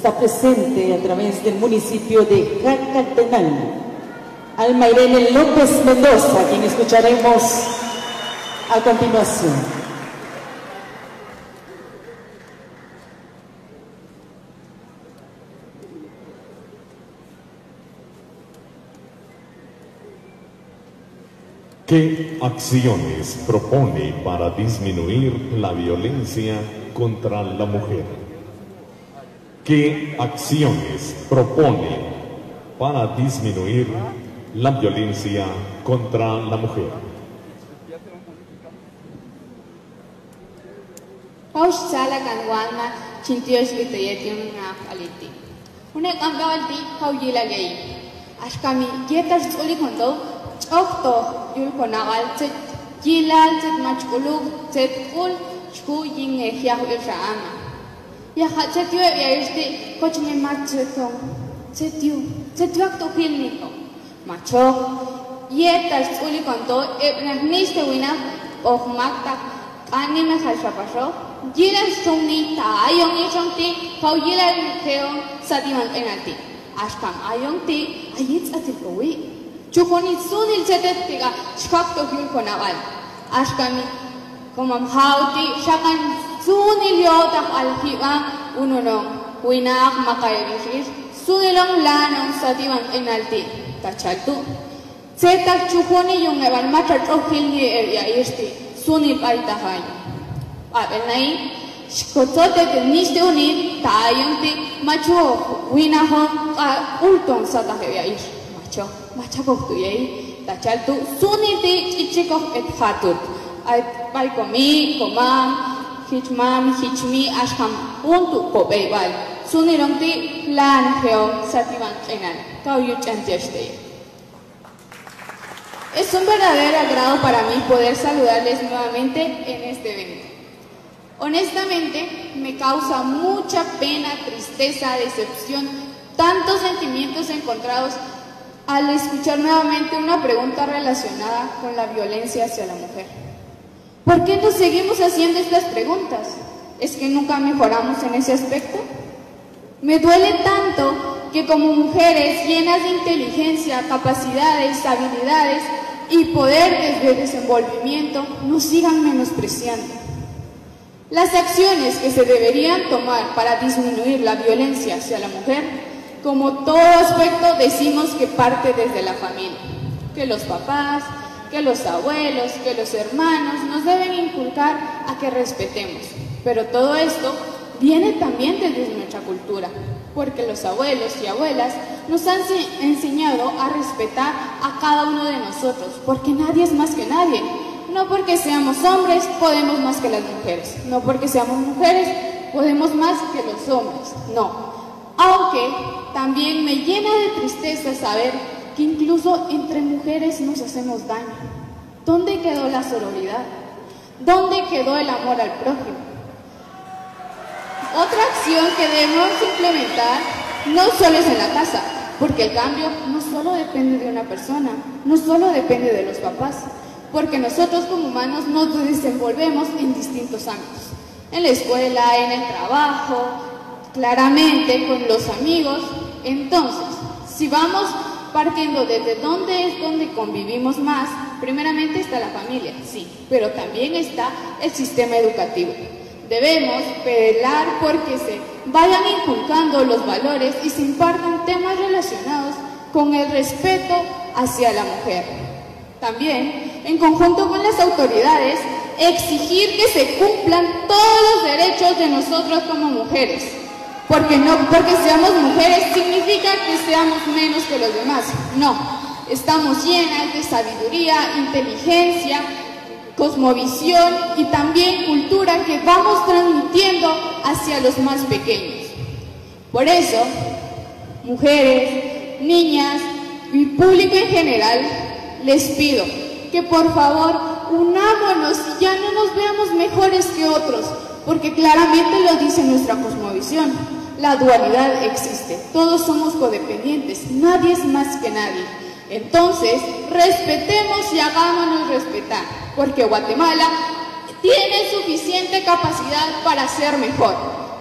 está presente a través del municipio de Jacatenal. Alma Irene López Mendoza, quien escucharemos a continuación. ¿Qué acciones propone para disminuir la violencia contra la mujer? ¿Qué acciones propone para disminuir la violencia contra la mujer? Paush sala kanwana chintios litayetium na aliti. Une kambawalti hauyila gay. Ashkami Jaha, se työ ja justi kotsinen matsuton. Se työ, se työ to kilniko. Macho, yetas ulikonto, ebnas niste wina, ohmakta, anime halsapaso, jilas sumni ta ayong isonti, pau jilas keon satiman enati. Ashtam ayong ti, ayits atikowi. Chukoni sunil setettiga, shkakto hilkonawal. Ashkami, komam hauti, shakan sunil yotak alhiwa ununong winak makayabishis sunilong lanong satiwan inalti tachaltu. Zetak chukoni yung evan machat ohil ni eria irti sunil altahay. Abel nai shkotote te niste unil tayong ti macho winahong ultong satahaya irti. macho macha kok tu yei ta chal tu suni ti ichi kok et hatut bai komi komam hichmam hichmi ashkam untu ko bei bai suni rong ti lan heo satiman enan kau yu chan Es un verdadero agrado para mí poder saludarles nuevamente en este evento. Honestamente, me causa mucha pena, tristeza, decepción, tantos sentimientos encontrados al escuchar nuevamente una pregunta relacionada con la violencia hacia la mujer. ¿Por qué nos seguimos haciendo estas preguntas? ¿Es que nunca mejoramos en ese aspecto? Me duele tanto que como mujeres llenas de inteligencia, capacidades, habilidades y poder de desenvolvimiento nos sigan menospreciando. Las acciones que se deberían tomar para disminuir la violencia hacia la mujer como todo aspecto decimos que parte desde la familia, que los papás, que los abuelos, que los hermanos nos deben inculcar a que respetemos. Pero todo esto viene también desde nuestra cultura, porque los abuelos y abuelas nos han enseñado a respetar a cada uno de nosotros, porque nadie es más que nadie. No porque seamos hombres podemos más que las mujeres, no porque seamos mujeres podemos más que los hombres, no. Aunque también me llena de tristeza saber que incluso entre mujeres nos hacemos daño. ¿Dónde quedó la sororidad? ¿Dónde quedó el amor al prójimo? Otra acción que debemos implementar no solo es en la casa, porque el cambio no solo depende de una persona, no solo depende de los papás, porque nosotros como humanos nos desenvolvemos en distintos ámbitos, en la escuela, en el trabajo, claramente con los amigos. Entonces, si vamos partiendo desde dónde es donde convivimos más, primeramente está la familia, sí, pero también está el sistema educativo. Debemos velar porque se vayan inculcando los valores y se impartan temas relacionados con el respeto hacia la mujer. También, en conjunto con las autoridades, exigir que se cumplan todos los derechos de nosotros como mujeres, porque no porque seamos mujeres significa que seamos menos que los demás. No, estamos llenas de sabiduría, inteligencia, cosmovisión y también cultura que vamos transmitiendo hacia los más pequeños. Por eso, mujeres, niñas y público en general, les pido que por favor unámonos y ya no nos veamos mejores que otros, porque claramente lo dice nuestra cosmovisión. La dualidad existe, todos somos codependientes, nadie es más que nadie. Entonces, respetemos y hagámonos respetar, porque Guatemala tiene suficiente capacidad para ser mejor.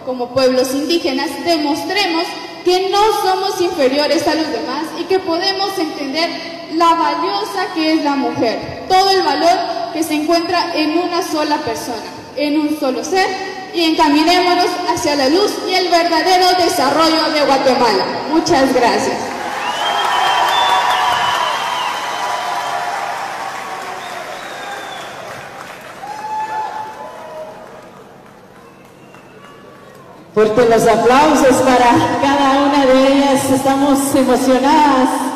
como pueblos indígenas, demostremos que no somos inferiores a los demás y que podemos entender la valiosa que es la mujer, todo el valor que se encuentra en una sola persona, en un solo ser, y encaminémonos hacia la luz y el verdadero desarrollo de Guatemala. Muchas gracias. Fuerte los aplausos para cada una de ellas. Estamos emocionadas